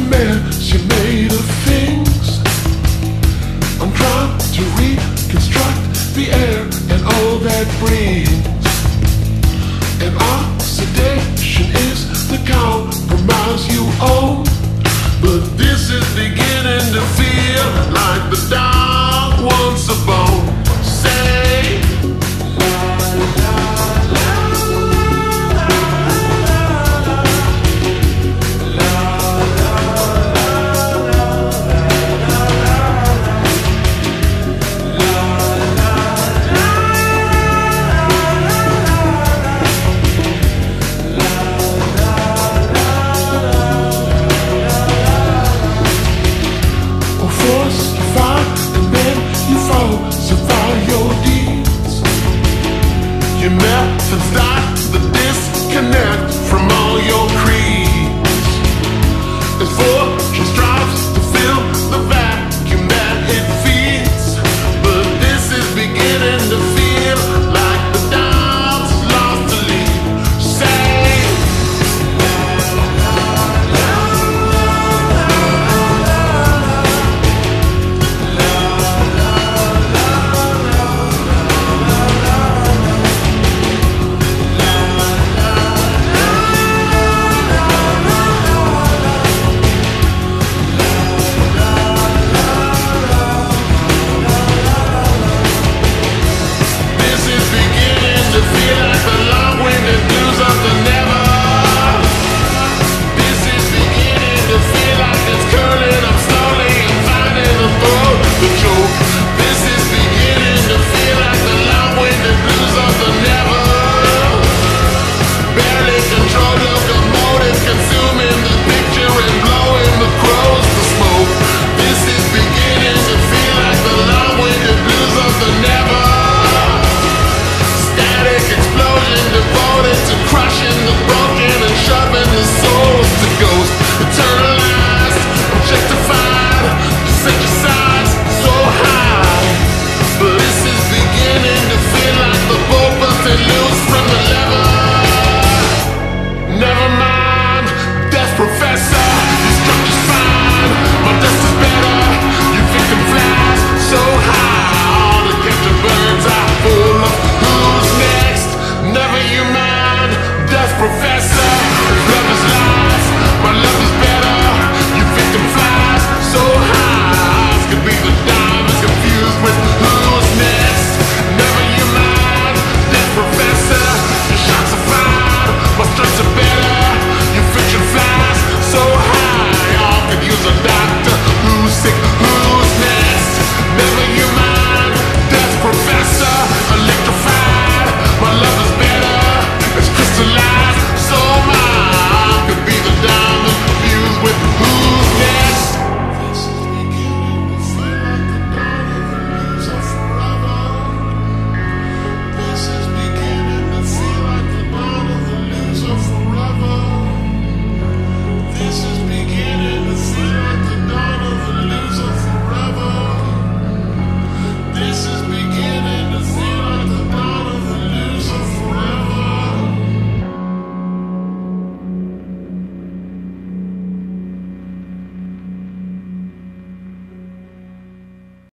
the man she made of things. I'm trying to reconstruct the air and all that brings. And oxidation is the compromise you own. But this is beginning to feel like the Oh.